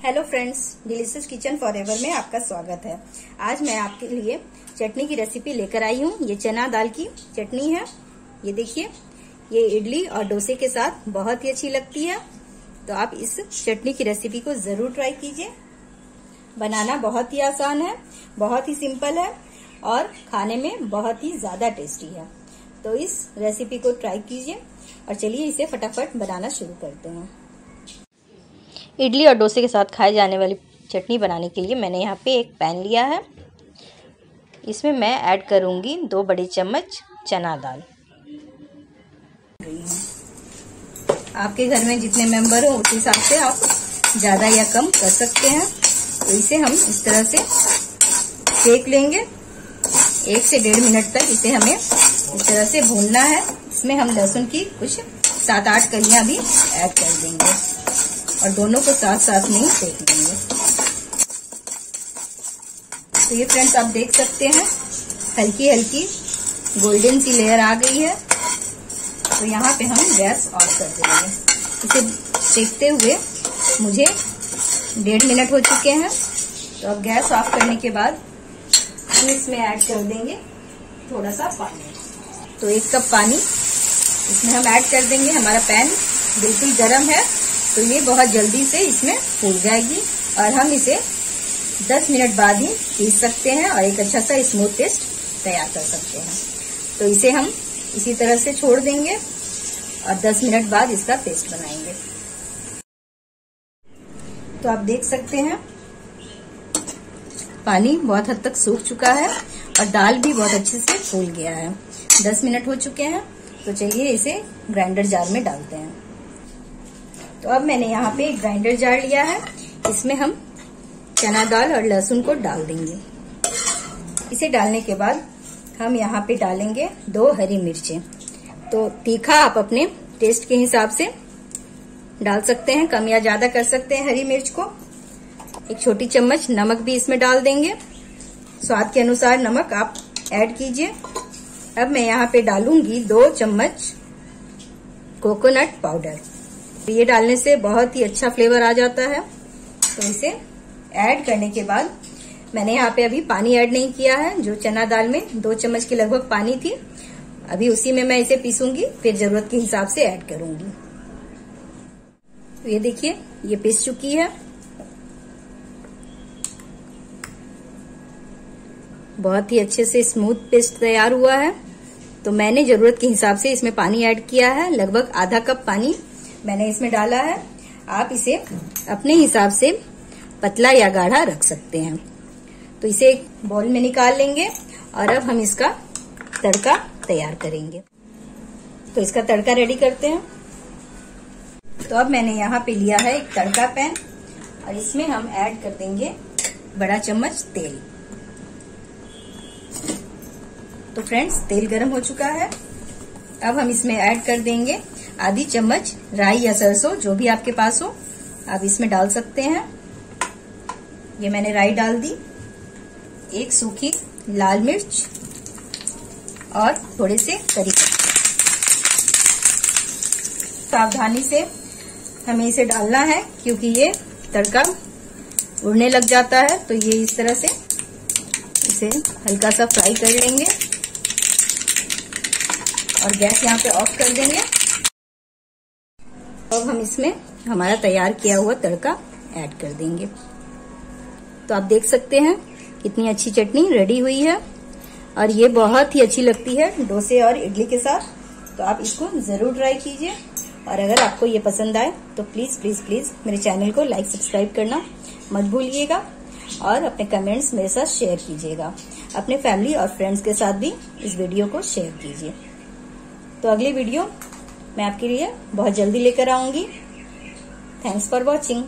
Hello friends delicious kitchen for ever में आपका स्वागत है। आज मैं आपके लिए चटनी की रेसिपी लेकर आई हूँ। ये चना दाल की चटनी है। ये देखिए, ये इडली और डोसे के साथ बहुत ही अच्छी लगती है। तो आप इस चटनी की रेसिपी को ज़रूर ट्राई कीजिए। बनाना बहुत ही आसान है, बहुत ही सिंपल है और खाने में बहुत ही ज़्यादा टेस्टी है। तो इस रेसिपी को ट्राई कीजिए और चलिए इसे फटाफट बनाना शुरू करते हैं। इडली और डोसे के साथ खाए जाने वाली चटनी बनाने के लिए मैंने यहाँ पे एक पैन लिया है। इसमें मैं ऐड करूँगी दो बड़े चम्मच चना दाल। आपके घर में जितने मेंबर हो, उस हिसाब से आप ज़्यादा या कम कर सकते हैं। तो इसे हम इस तरह से सेक लेंगे। एक से डेढ़ मिनट तक इसे हमें इस तरह से भूनना है। इसमें हम लहसुन की कुछ सात आठ कलियाँ भी ऐड कर देंगे। और दोनों को साथ साथ में सेक लेंगे। तो ये फ्रेंड्स आप देख सकते हैं हल्की हल्की गोल्डन सी लेयर आ गई है। तो यहाँ पे हम गैस ऑफ़ कर देंगे। इसे सेकते हुए मुझे डेढ़ मिनट हो चुके हैं। तो अब गैस ऑफ़ करने के बाद हम इसमें ऐड कर देंगे थोड़ा सा पानी। तो एक कप पानी इसमें हम ऐड कर देंगे। हमारा पैन बिल्कुल गर्म है। तो ये बहुत जल्दी से इसमें फूल जाएगी और हम इसे 10 मिनट बाद ही पीस सकते हैं और एक अच्छा सा स्मूथ पेस्ट तैयार कर सकते हैं। तो इसे हम इसी तरह से छोड़ देंगे और 10 मिनट बाद इसका पेस्ट बनाएँगे। तो आप देख सकते हैं, पानी बहुत हद तक सूख चुका है और दाल भी बहुत अच्छे से फूल गया है। 10 मिनट हो चुके हैं तो चलिए इसे ग्राइंडर जार में डालते हैं। तो अब मैंने यहाँ पे एक ग्राइंडर जार लिया है। इसमें हम चना दाल और लहसुन को डाल देंगे। इसे डालने के बाद हम यहाँ पे डालेंगे दो हरी मिर्चें। तो तीखा आप अपने टेस्ट के हिसाब से डाल सकते हैं, कम या ज़्यादा कर सकते हैं हरी मिर्च को। एक छोटी चम्मच नमक भी इसमें डाल देंगे। स्वाद के अनुसार नमक आप ऐड कीजिए। अब मैं यहाँ पे डालूँगी दो चम्मच कोकोनट पाउडर ये डालने से बहुत ही अच्छा फ्लेवर आ जाता है। तो इसे ऐड करने के बाद मैंने यहाँ पे अभी पानी ऐड नहीं किया है, जो चना दाल में दो चम्मच के लगभग पानी थी। अभी उसी में मैं इसे पीसूँगी, फिर ज़रूरत के हिसाब से ऐड करूँगी। तो ये देखिए, ये पीस चुकी है। बहुत ही अच्छे से स्मूथ पेस्ट तैयार हुआ है। तो मैंने ज़रूरत के हिसाब से इसमें पानी ऐड किया है, लगभग आधा कप पानी। मैंने इसमें डाला है। आप इसे अपने हिसाब से पतला या गाढ़ा रख सकते हैं। तो इसे एक बॉल में निकाल लेंगे और अब हम इसका तड़का तैयार करेंगे। तो इसका तड़का रेडी करते हैं। तो अब मैंने यहाँ पे लिया है एक तड़का पैन और इसमें हम ऐड कर देंगे बड़ा चम्मच तेल। तो फ्रेंड्स तेल गर्म हो चुका है। अब हम इसमें ऐड कर देंगे आधी चम्मच राई या सरसों, जो भी आपके पास हो। आप इसमें डाल सकते हैं। ये मैंने राई डाल दी। एक सूखी लाल मिर्च और थोड़े से करी। सावधानी से हमें इसे डालना है, क्योंकि ये तड़का उड़ने लग जाता है। तो ये इस तरह से इसे हल्का सा फ्राई कर लेंगे। और गैस यहाँ पे ऑफ़ कर देंगे। अब हम इसमें हमारा तैयार किया हुआ तड़का ऐड कर देंगे। तो आप देख सकते हैं कितनी अच्छी चटनी रेडी हुई है। और ये बहुत ही अच्छी लगती है डोसे और इडली के साथ। तो आप इसको ज़रूर ट्राई कीजिए। और अगर आपको ये पसंद आए तो प्लीज़ प्लीज़ प्लीज़ मेरे चैनल को लाइक सब्सक्राइब करना मत भूलिएगा। और अपने कमेंट्स मेरे साथ शेयर कीजिएगा। अपने फैमिली और फ्रेंड्स के साथ भी इस वीडियो को शेयर कीजिए। तो अगली वीडियो मैं आपके लिए बहुत जल्दी लेकर आऊँगी। Thanks for watching